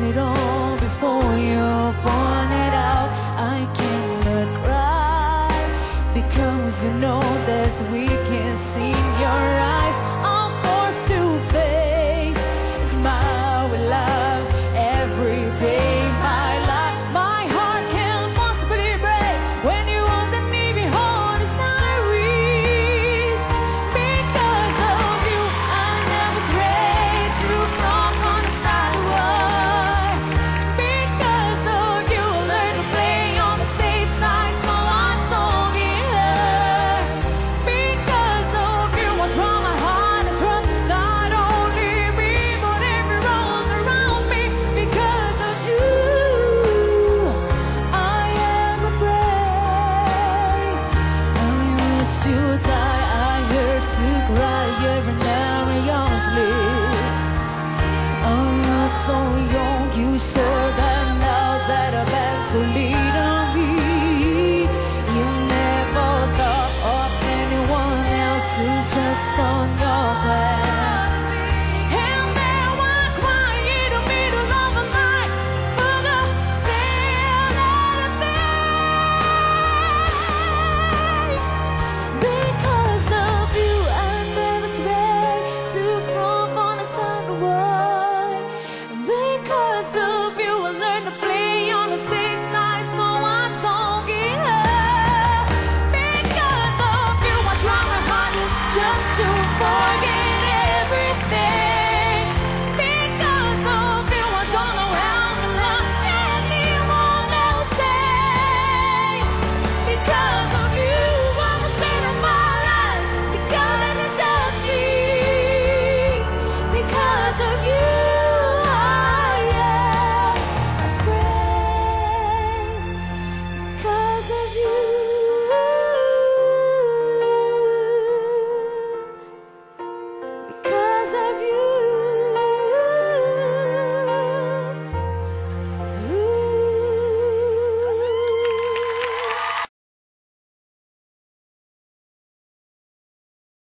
it all before you're born it out. I cannot cry because you know this we can see your eyes.